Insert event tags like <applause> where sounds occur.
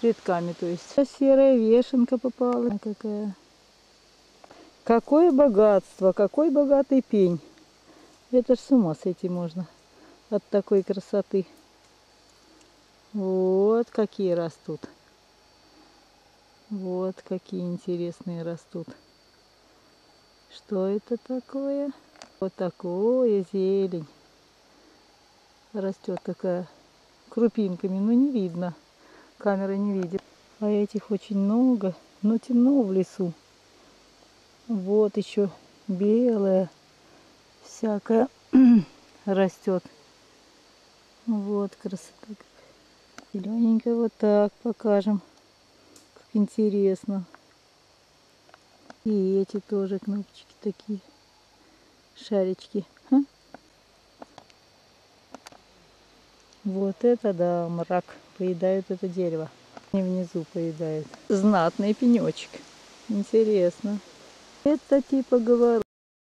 Цветками, то есть. Серая вешенка попала. Какая. Какое богатство, какой богатый пень. Это ж с ума сойти можно от такой красоты. Вот какие растут. Вот какие интересные растут. Что это такое? Вот такое зелень. Растет такая крупинками, но не видно. Камера не видит. А этих очень много, но темно в лесу. Вот еще белая всякая <clears throat> растет. Вот красота. Зелененькая вот так покажем. Как интересно. И эти тоже кнопочки такие. Шарички. Ха? Вот это да, мрак. Поедают это дерево. И внизу поедают. Знатный пенечек. Интересно. Это типа говор